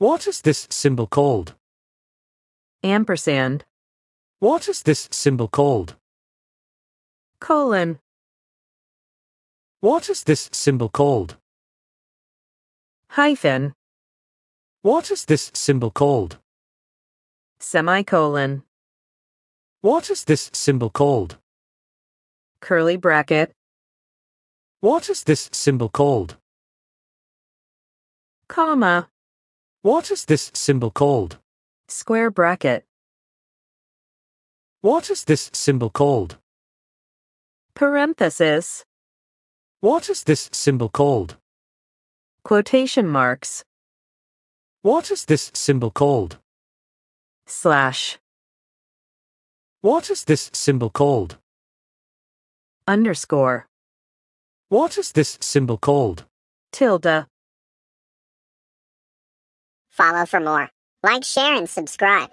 What is this symbol called? ampersand, What is this symbol called? colon, What is this symbol called? hyphen, What is this symbol called? semicolon, What is this symbol called? curly bracket, What is this symbol called? comma, What is this symbol called? square bracket, What is this symbol called? parenthesis, What is this symbol called? quotation marks, What is this symbol called? slash, What is this symbol called? underscore, What is this symbol called? tilde. Follow for more. Like, share, and subscribe.